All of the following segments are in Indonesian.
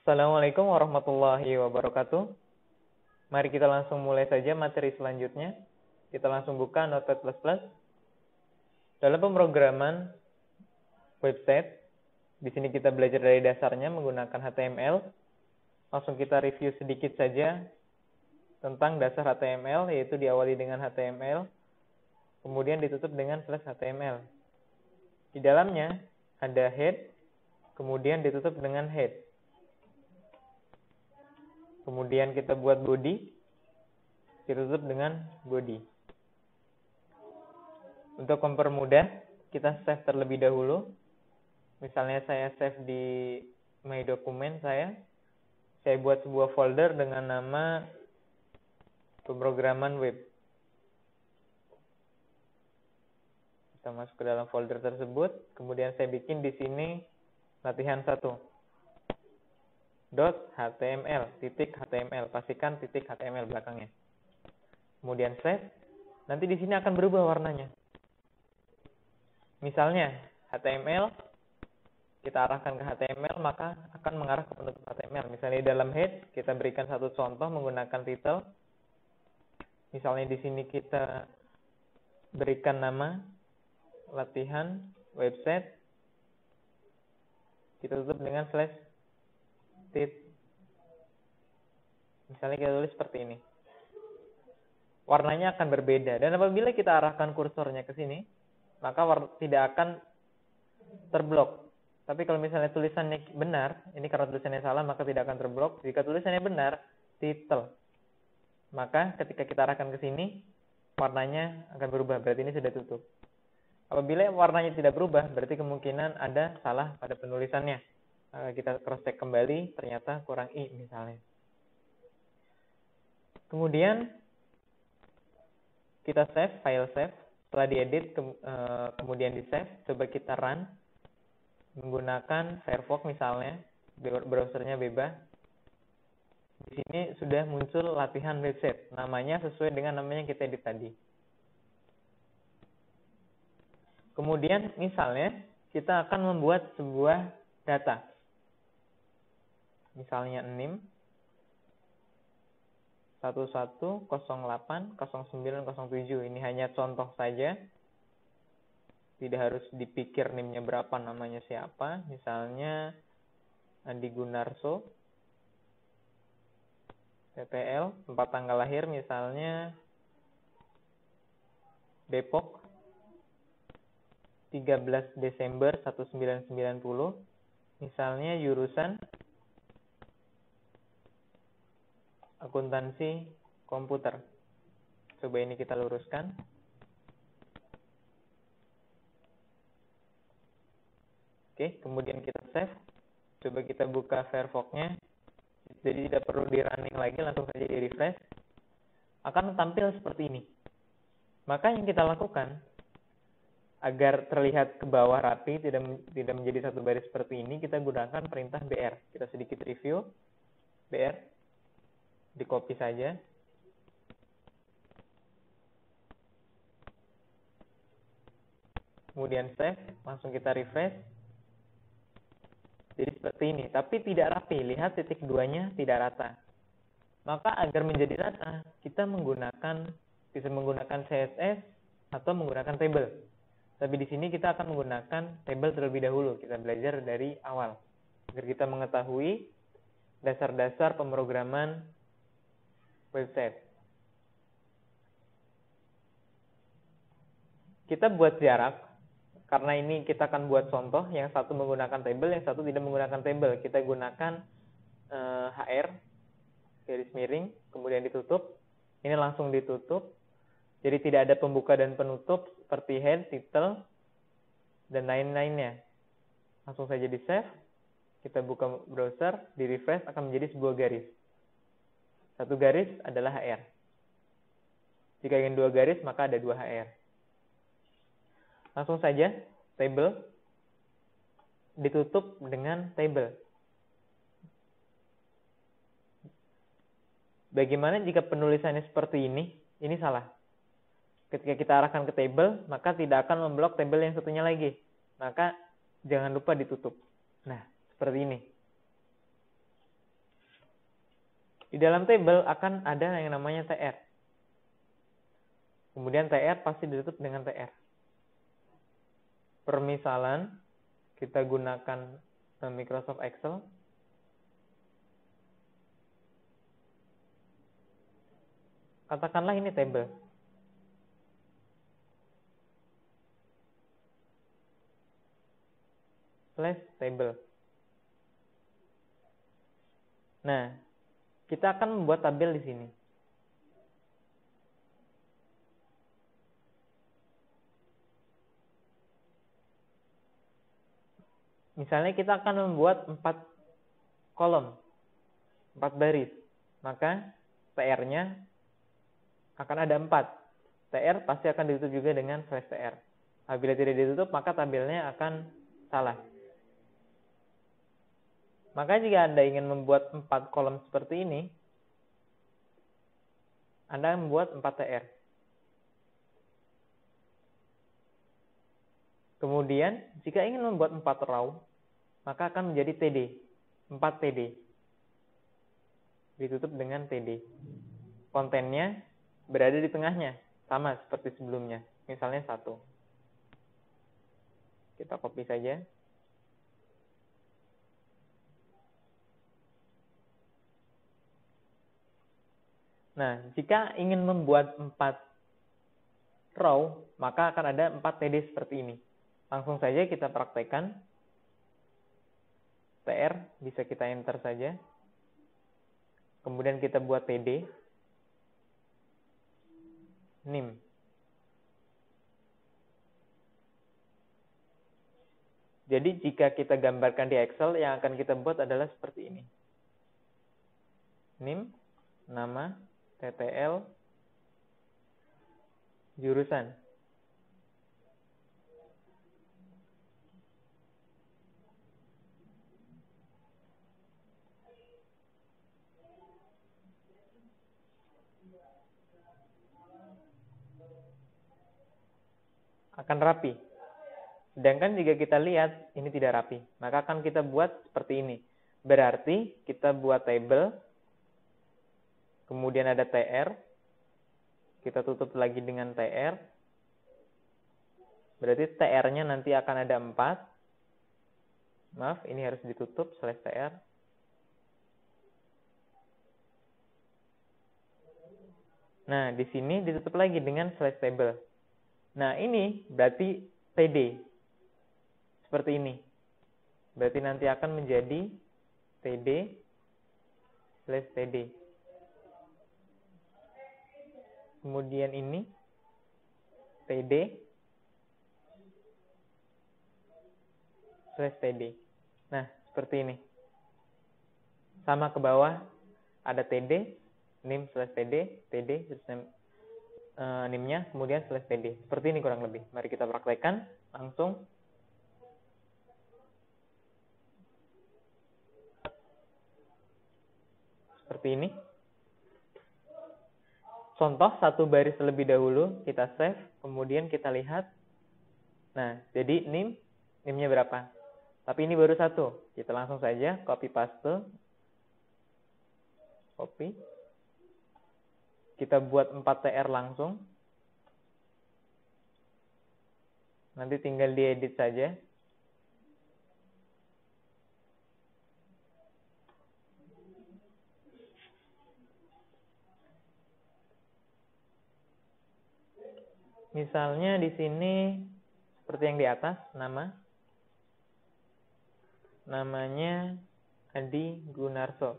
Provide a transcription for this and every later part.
Assalamualaikum warahmatullahi wabarakatuh. Mari kita langsung mulai saja materi selanjutnya. Kita langsung buka Notepad++. Dalam pemrograman website, di sini kita belajar dari dasarnya menggunakan HTML. Langsung kita review sedikit saja tentang dasar HTML, yaitu diawali dengan HTML, kemudian ditutup dengan slash HTML. Di dalamnya ada head, kemudian ditutup dengan head. Kemudian kita buat body, ditutup dengan body. Untuk mempermudah, kita save terlebih dahulu. Misalnya saya save di My Dokumen saya. Saya buat sebuah folder dengan nama pemrograman web. Kita masuk ke dalam folder tersebut. Kemudian saya bikin di sini latihan satu .html, titik HTML, pastikan titik HTML belakangnya. Kemudian save, nanti di sini akan berubah warnanya. Misalnya, HTML, kita arahkan ke HTML, maka akan mengarah ke penutup HTML. Misalnya di dalam head, kita berikan satu contoh menggunakan title. Misalnya di sini kita berikan nama latihan website, kita tutup dengan slash tit. Misalnya kita tulis seperti ini. Warnanya akan berbeda. Dan apabila kita arahkan kursornya ke sini, maka tidak akan terblok. Tapi kalau misalnya tulisannya benar, ini karena tulisannya salah, maka tidak akan terblok. Jika tulisannya benar, title. Maka ketika kita arahkan ke sini, warnanya akan berubah. Berarti ini sudah tutup. Apabila warnanya tidak berubah, berarti kemungkinan ada salah pada penulisannya. Eh, kita cross check kembali ternyata kurang i misalnya. Kemudian kita save file save. Setelah diedit ke, eh, kemudian di save coba kita run. Menggunakan Firefox misalnya browsernya bebas. Di sini sudah muncul latihan website. Namanya sesuai dengan namanya yang kita edit tadi. Kemudian misalnya kita akan membuat sebuah data misalnya NIM 11080907 ini hanya contoh saja. Tidak harus dipikir NIM-nya berapa namanya siapa. Misalnya Andi Gunarso PPL tempat tanggal lahir. Misalnya Depok 13 Desember 1990 misalnya jurusan akuntansi komputer. Coba ini kita luruskan. Oke, kemudian kita save. Coba kita buka Firefox-nya. Jadi tidak perlu di running lagi, langsung saja di refresh. Akan tampil seperti ini. Maka yang kita lakukan, agar terlihat ke bawah rapi, tidak tidak menjadi satu baris seperti ini, kita gunakan perintah BR. Kita sedikit review. BR di copy saja. Kemudian save langsung kita refresh. Jadi seperti ini tapi tidak rapi. Lihat titik duanya tidak rata. Maka agar menjadi rata kita menggunakan bisa menggunakan CSS atau menggunakan table. Tapi di sini kita akan menggunakan table terlebih dahulu. Kita belajar dari awal. Agar kita mengetahui dasar-dasar pemrograman website. Kita buat jarak, karena ini kita akan buat contoh, yang satu menggunakan table, yang satu tidak menggunakan table. Kita gunakan eh, HR, garis miring, kemudian ditutup. Ini langsung ditutup. Jadi tidak ada pembuka dan penutup seperti head, title, dan lain-lainnya. Langsung saja di save. Kita buka browser, di refresh akan menjadi sebuah garis. Satu garis adalah HR. Jika ingin dua garis, maka ada dua HR. Langsung saja, table ditutup dengan table. Bagaimana jika penulisannya seperti ini? Ini salah. Ketika kita arahkan ke table, maka tidak akan memblok table yang satunya lagi. Maka jangan lupa ditutup. Nah, seperti ini. Di dalam table akan ada yang namanya TR. Kemudian TR pasti ditutup dengan TR. Permisalan, kita gunakan eh, Microsoft Excel. Katakanlah ini table. Slash table. Nah, kita akan membuat tabel di sini. Misalnya kita akan membuat empat kolom, empat baris. Maka TR-nya akan ada empat. TR pasti akan ditutup juga dengan slash TR. Apabila tidak ditutup, maka tabelnya akan salah. Maka jika Anda ingin membuat empat kolom seperti ini, Anda membuat 4 TR. Kemudian, jika ingin membuat 4 row, maka akan menjadi TD, 4 TD. Ditutup dengan TD. Kontennya berada di tengahnya, sama seperti sebelumnya. Misalnya satu. Kita copy saja. Nah, jika ingin membuat 4 row, maka akan ada 4 TD seperti ini. Langsung saja kita praktekkan. TR bisa kita enter saja. Kemudian kita buat TD. NIM. Jadi jika kita gambarkan di Excel, yang akan kita buat adalah seperti ini. NIM, nama, TTL jurusan. akan rapi. Sedangkan jika kita lihat ini tidak rapi, maka akan kita buat seperti ini. Berarti kita buat table kemudian ada TR, kita tutup lagi dengan TR, berarti TR-nya nanti akan ada 4, maaf ini harus ditutup slash TR, Nah, di sini ditutup lagi dengan slash table. Nah, ini berarti TD. Seperti ini. Berarti nanti akan menjadi TD slash TD. Kemudian ini TD slash TD. Nah, seperti ini. Sama ke bawah ada TD, NIM slash TD, TD, terus uh, NIM-nya, kemudian slash TD. Seperti ini kurang lebih. Mari kita praktekkan langsung. Seperti ini. Contoh satu baris terlebih dahulu, kita save, kemudian kita lihat. Nah, jadi NIM, NIM-nya berapa? Tapi ini baru satu. Kita langsung saja copy paste. Copy. Kita buat 4 TR langsung. Nanti tinggal diedit saja. Misalnya di sini seperti yang di atas nama namanya Adi Gunarso.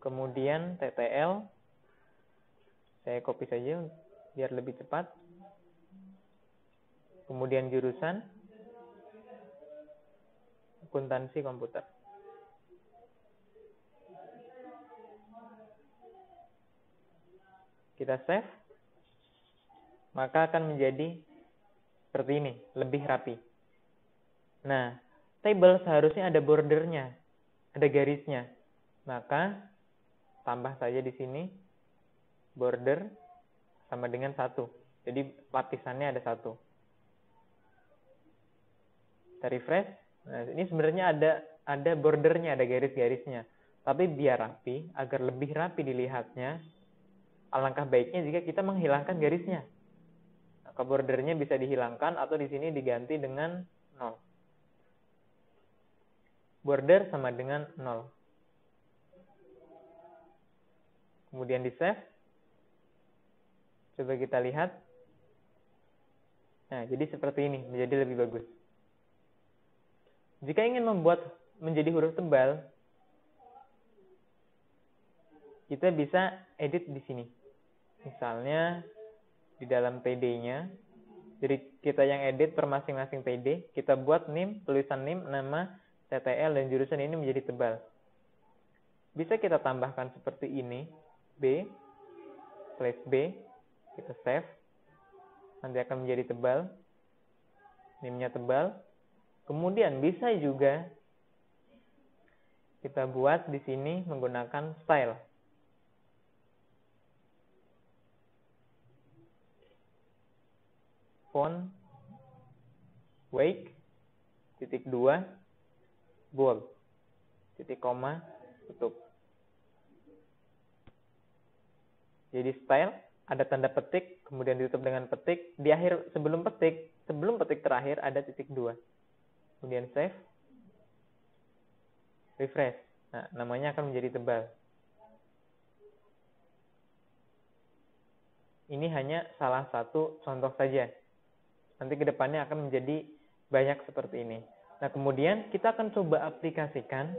Kemudian TTL saya copy saja biar lebih cepat. Kemudian jurusan akuntansi komputer. Kita save maka akan menjadi seperti ini, lebih rapi. Nah, table seharusnya ada bordernya, ada garisnya. Maka tambah saja di sini border sama dengan satu. Jadi lapisannya ada satu. Kita refresh. Nah, ini sebenarnya ada ada bordernya, ada garis-garisnya. Tapi biar rapi, agar lebih rapi dilihatnya, alangkah baiknya jika kita menghilangkan garisnya. Maka bordernya bisa dihilangkan atau di sini diganti dengan 0. Border sama dengan 0. Kemudian di save. Coba kita lihat. Nah, jadi seperti ini, menjadi lebih bagus. Jika ingin membuat menjadi huruf tebal, kita bisa edit di sini. Misalnya di dalam TD-nya, jadi kita yang edit per masing-masing TD, kita buat NIM, tulisan NIM, nama, TTL, dan jurusan ini menjadi tebal. Bisa kita tambahkan seperti ini, B, slash B, kita save, nanti akan menjadi tebal, NIM-nya tebal, Kemudian bisa juga kita buat di sini menggunakan style. Font, wake, titik dua, bold, titik koma, tutup. Jadi style, ada tanda petik, kemudian ditutup dengan petik. Di akhir sebelum petik, sebelum petik terakhir ada titik dua kemudian save, refresh. Nah, namanya akan menjadi tebal. Ini hanya salah satu contoh saja. Nanti ke depannya akan menjadi banyak seperti ini. Nah, kemudian kita akan coba aplikasikan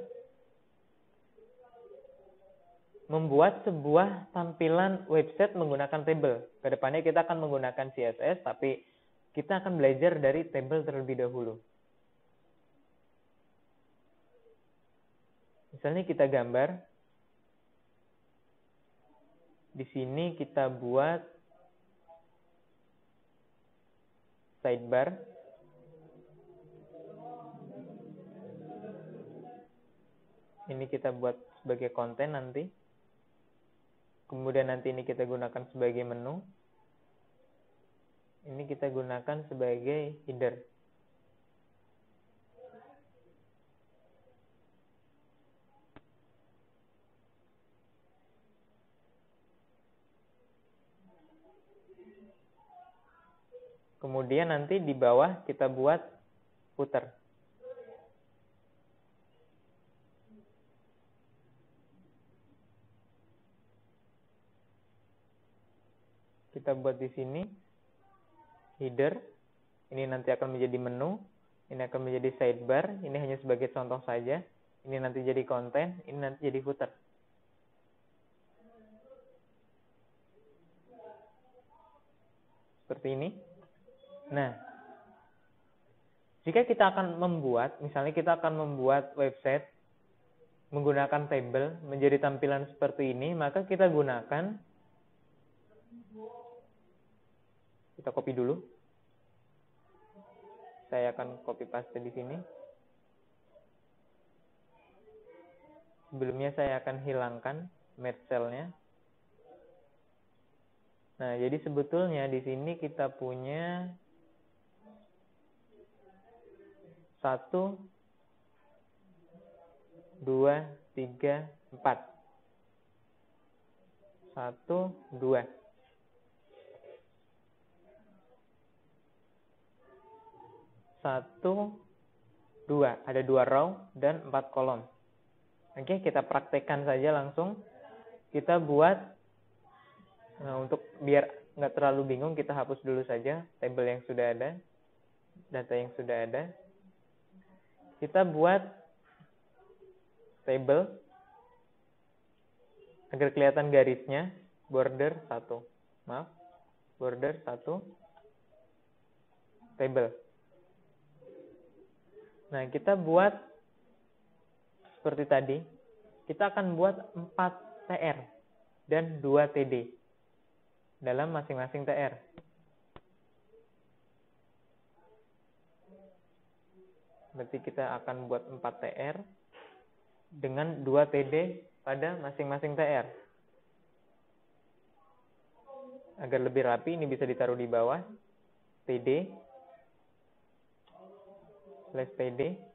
membuat sebuah tampilan website menggunakan table. Ke depannya kita akan menggunakan CSS, tapi kita akan belajar dari table terlebih dahulu. Misalnya kita gambar, di sini kita buat sidebar. Ini kita buat sebagai konten nanti. Kemudian nanti ini kita gunakan sebagai menu. Ini kita gunakan sebagai header. Kemudian nanti di bawah kita buat putar. Kita buat di sini header. Ini nanti akan menjadi menu. Ini akan menjadi sidebar. Ini hanya sebagai contoh saja. Ini nanti jadi konten. Ini nanti jadi footer. Seperti ini. Nah, jika kita akan membuat, misalnya kita akan membuat website menggunakan table menjadi tampilan seperti ini, maka kita gunakan kita copy dulu. Saya akan copy paste di sini. Sebelumnya saya akan hilangkan match cell-nya. Nah, jadi sebetulnya di sini kita punya satu, dua, tiga, empat. Satu, dua. Satu, dua. Ada dua row dan empat kolom. Oke, kita praktekkan saja langsung. Kita buat, nah untuk biar nggak terlalu bingung, kita hapus dulu saja tabel yang sudah ada, data yang sudah ada kita buat table agar kelihatan garisnya. Border satu. Maaf. Border satu. Table. Nah kita buat seperti tadi. Kita akan buat 4 TR dan 2 TD dalam masing-masing TR Berarti kita akan buat 4 TR dengan 2 TD pada masing-masing TR. Agar lebih rapi, ini bisa ditaruh di bawah. TD slash TD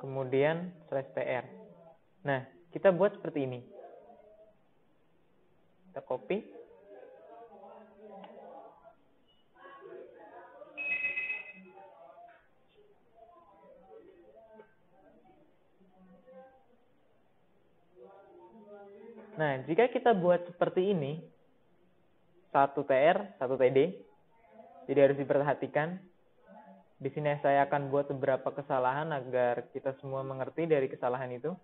kemudian slash tr. Nah, kita buat seperti ini. Kita copy. Nah, jika kita buat seperti ini, satu TR, satu TD, jadi harus diperhatikan. Di sini saya akan buat beberapa kesalahan agar kita semua mengerti dari kesalahan itu.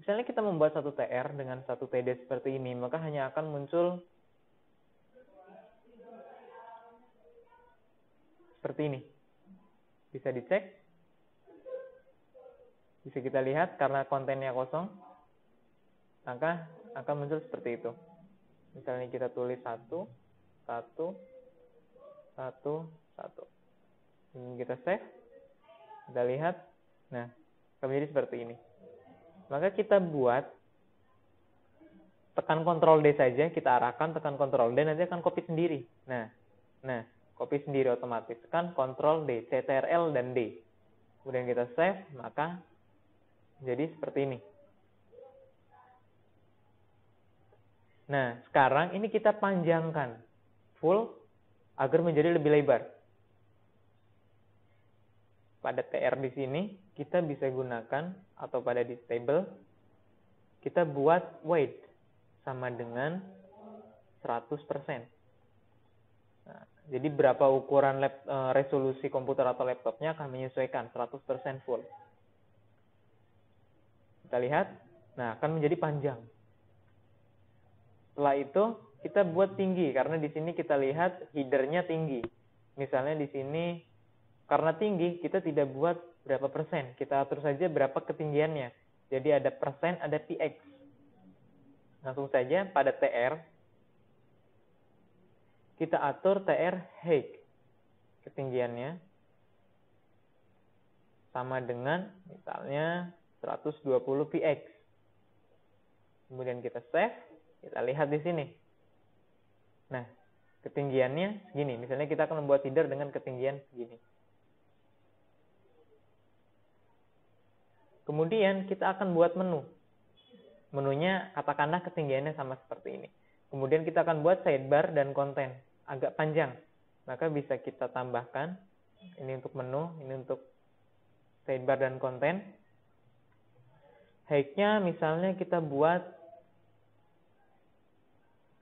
Misalnya kita membuat satu TR dengan satu TD seperti ini, maka hanya akan muncul seperti ini. Bisa dicek. Bisa kita lihat karena kontennya kosong, maka akan muncul seperti itu. Misalnya kita tulis satu, satu, satu, satu. Ini kita save. Kita lihat. Nah, akan menjadi seperti ini. Maka kita buat tekan Ctrl D saja, kita arahkan tekan Ctrl D nanti akan copy sendiri. Nah, nah, copy sendiri otomatis. Tekan Ctrl D, CTRL dan D. Kemudian kita save, maka jadi seperti ini. Nah, sekarang ini kita panjangkan full agar menjadi lebih lebar. Pada TR di sini, kita bisa gunakan, atau pada di table, kita buat weight sama dengan 100%. Nah, jadi berapa ukuran lap, e, resolusi komputer atau laptopnya akan menyesuaikan 100% full. Kita lihat, nah akan menjadi panjang. Setelah itu kita buat tinggi karena di sini kita lihat headernya tinggi. Misalnya di sini karena tinggi kita tidak buat berapa persen, kita atur saja berapa ketinggiannya. Jadi ada persen, ada px. Langsung saja pada tr kita atur tr height ketinggiannya sama dengan misalnya 120 px. Kemudian kita save kita lihat di sini. Nah, ketinggiannya segini. Misalnya kita akan membuat header dengan ketinggian segini. Kemudian kita akan buat menu. Menunya katakanlah ketinggiannya sama seperti ini. Kemudian kita akan buat sidebar dan konten. Agak panjang. Maka bisa kita tambahkan. Ini untuk menu, ini untuk sidebar dan konten. Height-nya misalnya kita buat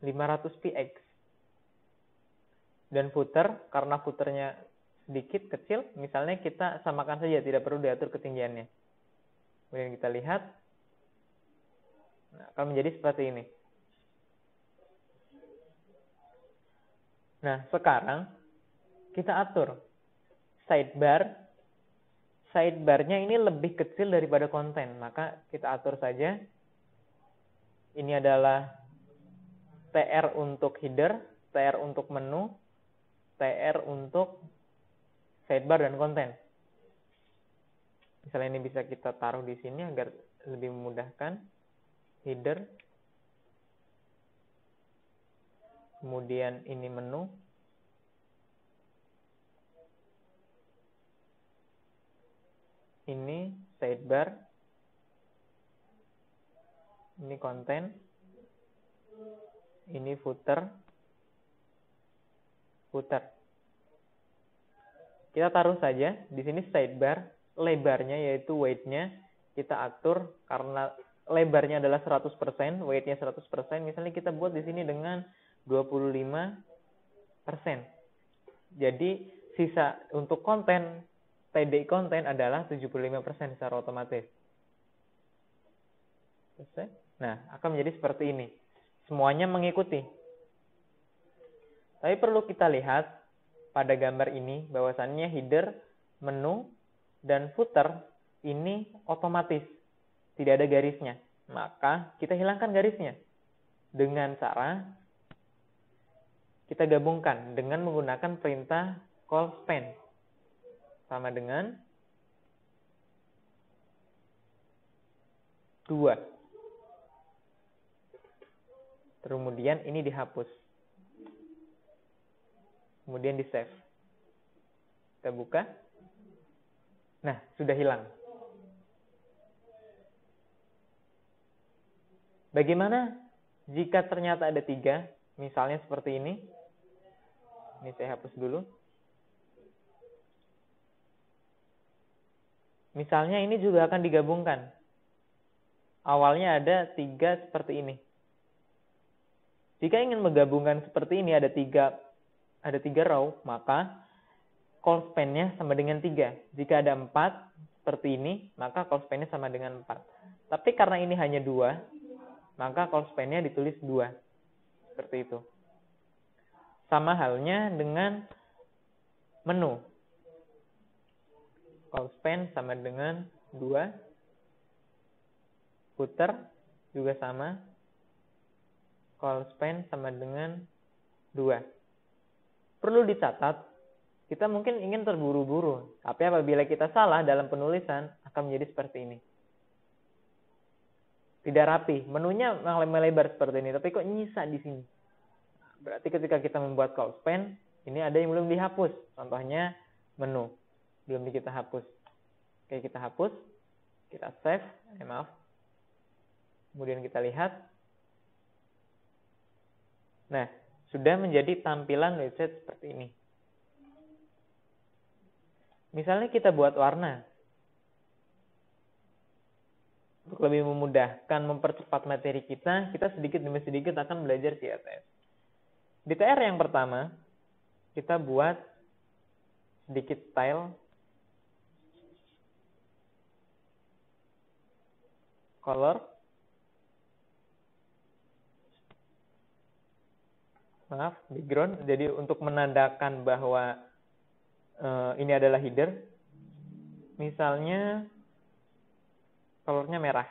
500 px. Dan footer, karena footernya sedikit, kecil, misalnya kita samakan saja, tidak perlu diatur ketinggiannya. Kemudian kita lihat, akan menjadi seperti ini. Nah, sekarang kita atur sidebar. Sidebarnya ini lebih kecil daripada konten, maka kita atur saja. Ini adalah TR untuk header, TR untuk menu, TR untuk sidebar dan konten. Misalnya ini bisa kita taruh di sini agar lebih memudahkan. Header. Kemudian ini menu. Ini sidebar. Ini konten ini footer. Footer. Kita taruh saja. Di sini sidebar. Lebarnya yaitu weightnya. Kita atur karena lebarnya adalah 100%, weightnya 100%, misalnya kita buat di sini dengan 25%. Jadi sisa untuk konten TDI konten adalah 75% secara otomatis. Nah, akan menjadi seperti ini semuanya mengikuti. Tapi perlu kita lihat pada gambar ini bahwasannya header, menu, dan footer ini otomatis. Tidak ada garisnya. Maka kita hilangkan garisnya. Dengan cara kita gabungkan dengan menggunakan perintah call span. Sama dengan 2. Kemudian ini dihapus. Kemudian di save. Kita buka. Nah, sudah hilang. Bagaimana jika ternyata ada tiga, misalnya seperti ini. Ini saya hapus dulu. Misalnya ini juga akan digabungkan. Awalnya ada tiga seperti ini. Jika ingin menggabungkan seperti ini ada tiga ada tiga row, maka call span-nya sama dengan tiga. Jika ada empat seperti ini, maka call span-nya sama dengan empat. Tapi karena ini hanya dua, maka call span-nya ditulis dua. Seperti itu. Sama halnya dengan menu. Call span sama dengan dua. Footer juga sama. Call span sama dengan dua. Perlu dicatat, kita mungkin ingin terburu-buru. Tapi apabila kita salah dalam penulisan, akan menjadi seperti ini tidak rapi. Menunya melebar seperti ini, tapi kok nyisa di sini. Berarti ketika kita membuat call span, ini ada yang belum dihapus. Contohnya menu, belum kita hapus. Oke, kita hapus, kita save, eh, maaf. Kemudian kita lihat. Nah, sudah menjadi tampilan website seperti ini. Misalnya kita buat warna, untuk lebih memudahkan mempercepat materi kita, kita sedikit demi sedikit akan belajar CSS. Di TR yang pertama, kita buat sedikit style color maaf background jadi untuk menandakan bahwa uh, ini adalah header misalnya colornya merah.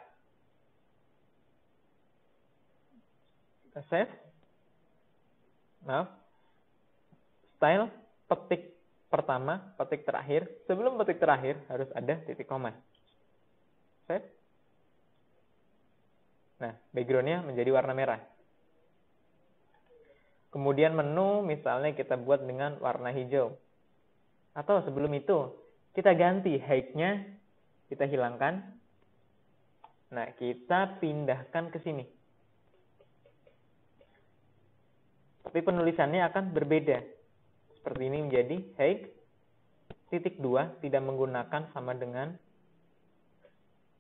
Save. Maaf. Style petik pertama, petik terakhir. Sebelum petik terakhir harus ada titik koma. Save. Nah, backgroundnya menjadi warna merah. Kemudian menu misalnya kita buat dengan warna hijau. Atau sebelum itu, kita ganti height-nya, kita hilangkan, Nah, kita pindahkan ke sini. Tapi penulisannya akan berbeda. Seperti ini menjadi height titik 2 tidak menggunakan sama dengan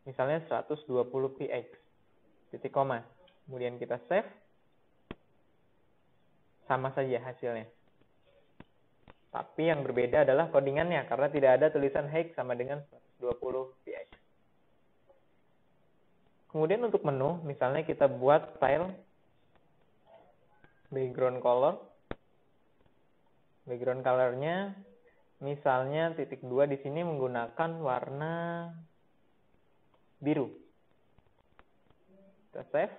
misalnya 120 px titik koma. Kemudian kita save. Sama saja hasilnya. Tapi yang berbeda adalah codingannya karena tidak ada tulisan height sama dengan 120 px. Kemudian untuk menu, misalnya kita buat style background color. Background colornya misalnya titik dua di sini menggunakan warna biru. Kita save.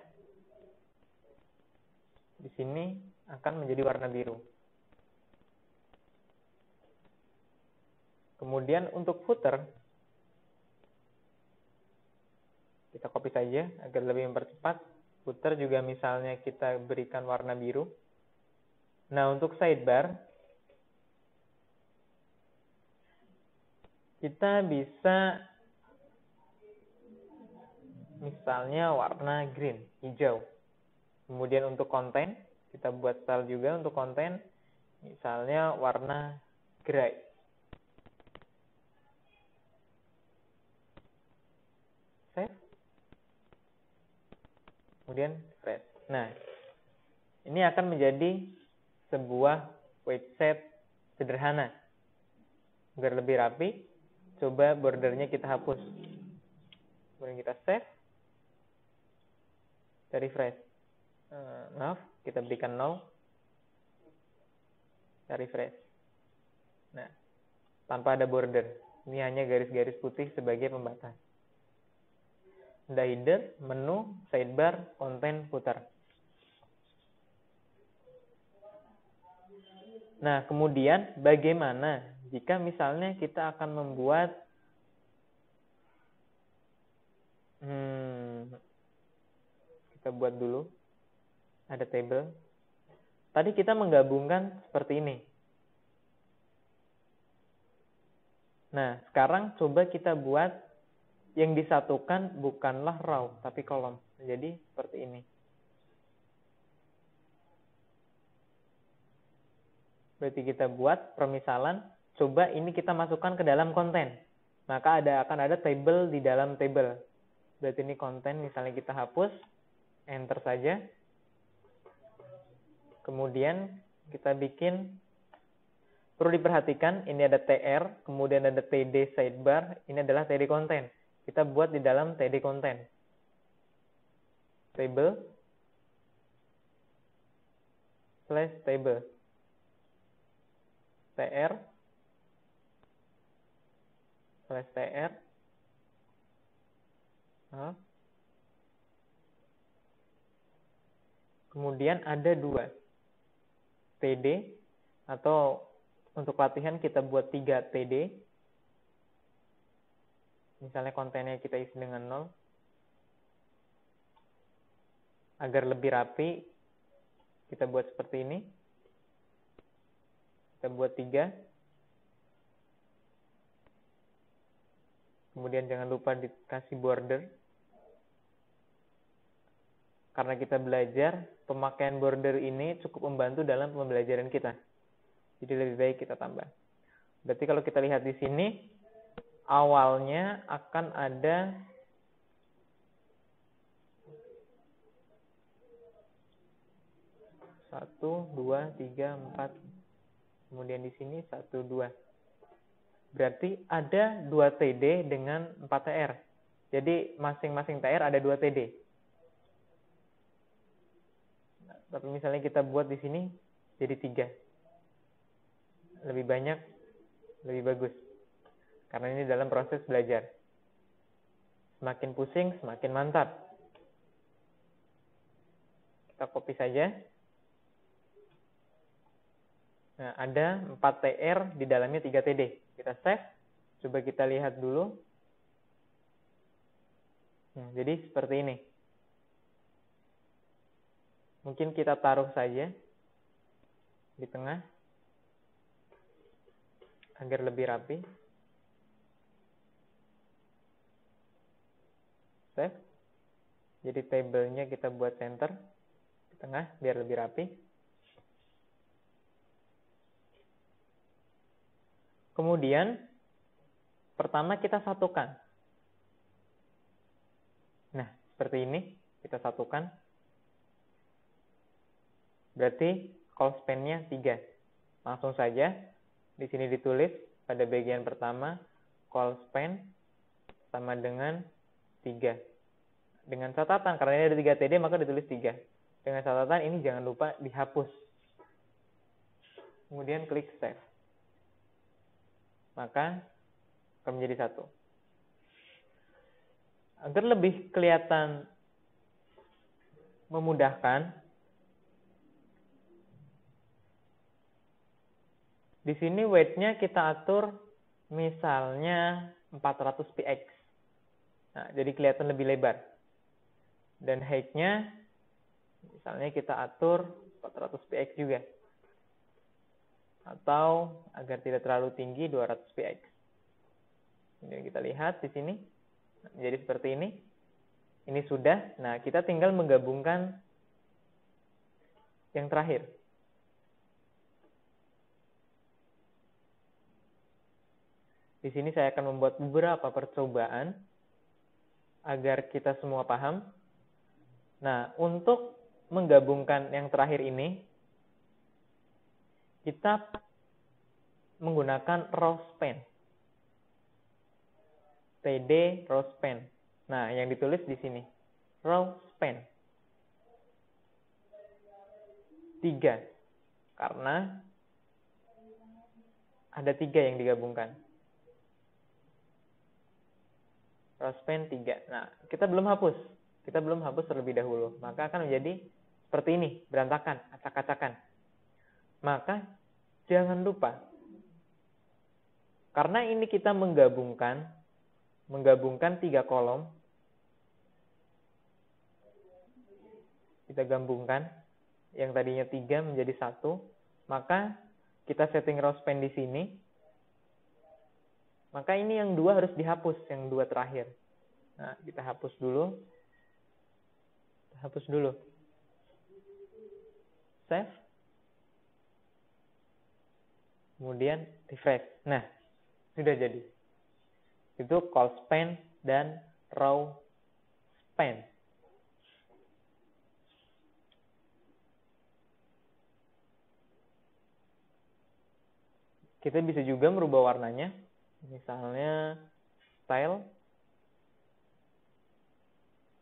Di sini akan menjadi warna biru. Kemudian untuk footer, Kita copy saja agar lebih mempercepat. Footer juga misalnya kita berikan warna biru. Nah, untuk sidebar, kita bisa misalnya warna green, hijau. Kemudian untuk konten, kita buat style juga untuk konten, misalnya warna gray. Save kemudian fresh. Nah, ini akan menjadi sebuah website sederhana. Agar lebih rapi, coba bordernya kita hapus. Kemudian kita save. Kita refresh. Uh, maaf, kita berikan 0. Kita refresh. Nah, tanpa ada border. Ini hanya garis-garis putih sebagai pembatas header, menu, sidebar, konten, putar. Nah, kemudian bagaimana jika misalnya kita akan membuat hmm, kita buat dulu ada table. Tadi kita menggabungkan seperti ini. Nah, sekarang coba kita buat yang disatukan bukanlah row, tapi kolom. Jadi seperti ini. Berarti kita buat permisalan, coba ini kita masukkan ke dalam konten. Maka ada akan ada table di dalam table. Berarti ini konten, misalnya kita hapus, enter saja. Kemudian kita bikin, perlu diperhatikan, ini ada TR, kemudian ada TD sidebar, ini adalah TD konten. Kita buat di dalam TD konten. Table, slash table. TR slash TR kemudian ada dua TD atau untuk latihan kita buat tiga TD misalnya kontennya kita isi dengan nol agar lebih rapi kita buat seperti ini kita buat tiga. Kemudian jangan lupa dikasih border. Karena kita belajar, pemakaian border ini cukup membantu dalam pembelajaran kita. Jadi lebih baik kita tambah. Berarti kalau kita lihat di sini, awalnya akan ada satu, dua, tiga, empat, Kemudian di sini 1, 2. Berarti ada 2 TD dengan 4 TR. Jadi masing-masing TR ada 2 TD. Nah, tapi misalnya kita buat di sini jadi 3. Lebih banyak, lebih bagus. Karena ini dalam proses belajar. Semakin pusing, semakin mantap. Kita copy saja. Nah, ada 4 TR di dalamnya 3 TD. Kita save. Coba kita lihat dulu. Nah, jadi seperti ini. Mungkin kita taruh saja di tengah agar lebih rapi. Save. Jadi tabelnya kita buat center di tengah biar lebih rapi. Kemudian, pertama kita satukan. Nah, seperti ini, kita satukan. Berarti call span-nya 3. Langsung saja, di sini ditulis pada bagian pertama, call span sama dengan 3. Dengan catatan, karena ini ada 3 TD, maka ditulis 3. Dengan catatan, ini jangan lupa dihapus. Kemudian klik save maka akan menjadi satu. Agar lebih kelihatan memudahkan, di sini weight-nya kita atur misalnya 400 px. Nah, jadi kelihatan lebih lebar. Dan height-nya misalnya kita atur 400 px juga atau agar tidak terlalu tinggi 200 px. Ini kita lihat di sini jadi seperti ini. Ini sudah. Nah, kita tinggal menggabungkan yang terakhir. Di sini saya akan membuat beberapa percobaan agar kita semua paham. Nah, untuk menggabungkan yang terakhir ini, kita menggunakan rose pen. TD rose pen. Nah, yang ditulis di sini. Rose pen. Tiga. Karena ada tiga yang digabungkan. Rose pen tiga. Nah, kita belum hapus. Kita belum hapus terlebih dahulu. Maka akan menjadi seperti ini, berantakan, acak-acakan maka jangan lupa. Karena ini kita menggabungkan, menggabungkan tiga kolom, kita gabungkan, yang tadinya tiga menjadi satu, maka kita setting row span di sini, Maka ini yang dua harus dihapus, yang dua terakhir. Nah, kita hapus dulu. Hapus dulu. Save. Kemudian refresh. Nah, sudah jadi. Itu call span dan row span. Kita bisa juga merubah warnanya. Misalnya style.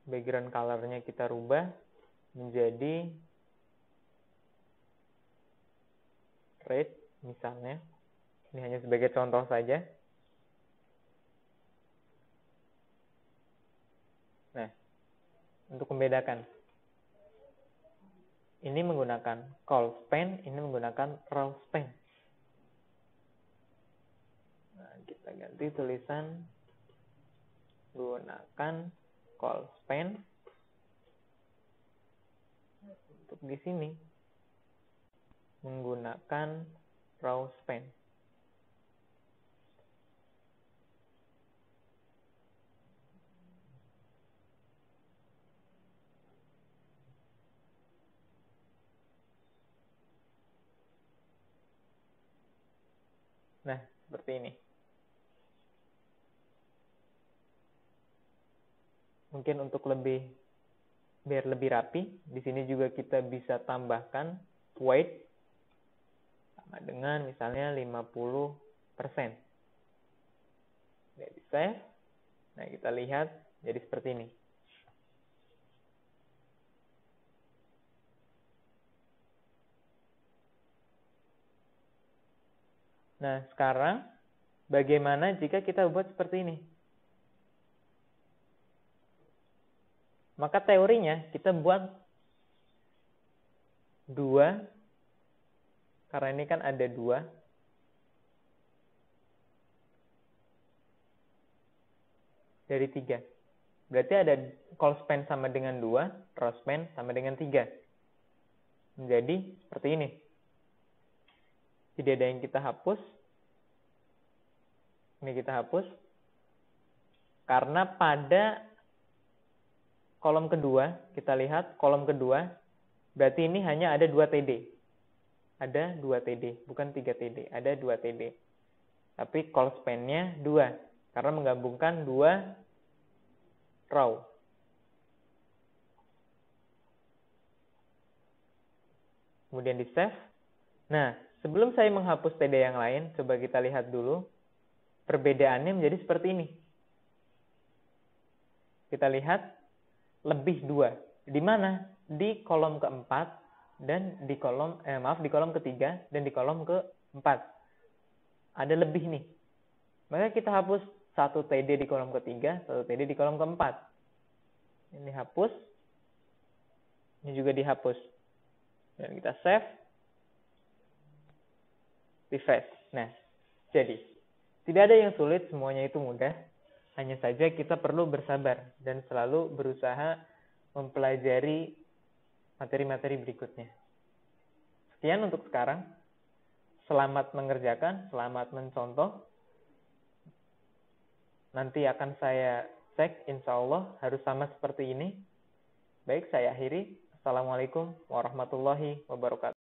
Background colornya kita rubah menjadi red misalnya. Ini hanya sebagai contoh saja. Nah, untuk membedakan. Ini menggunakan call span, ini menggunakan row span. Nah, kita ganti tulisan gunakan call span untuk di sini menggunakan row span. Nah, seperti ini. Mungkin untuk lebih biar lebih rapi, di sini juga kita bisa tambahkan weight sama dengan misalnya 50%. Jadi save. Nah, kita lihat jadi seperti ini. Nah, sekarang bagaimana jika kita buat seperti ini? Maka teorinya kita buat dua, karena ini kan ada dua, dari tiga. Berarti ada call span sama dengan dua, row span sama dengan tiga. Menjadi seperti ini tidak ada yang kita hapus. Ini kita hapus. Karena pada kolom kedua, kita lihat kolom kedua, berarti ini hanya ada 2 TD. Ada 2 TD, bukan 3 TD, ada 2 TD. Tapi call span-nya 2, karena menggabungkan 2 row. Kemudian di save. Nah, Sebelum saya menghapus TD yang lain, coba kita lihat dulu. Perbedaannya menjadi seperti ini. Kita lihat lebih dua. Di mana? Di kolom keempat dan di kolom, eh, maaf, di kolom ketiga dan di kolom keempat. Ada lebih nih. Maka kita hapus satu TD di kolom ketiga, satu TD di kolom keempat. Ini hapus. Ini juga dihapus. Dan kita save refresh. Nah, jadi tidak ada yang sulit, semuanya itu mudah. Hanya saja kita perlu bersabar dan selalu berusaha mempelajari materi-materi berikutnya. Sekian untuk sekarang. Selamat mengerjakan, selamat mencontoh. Nanti akan saya cek, insya Allah harus sama seperti ini. Baik, saya akhiri. Assalamualaikum warahmatullahi wabarakatuh.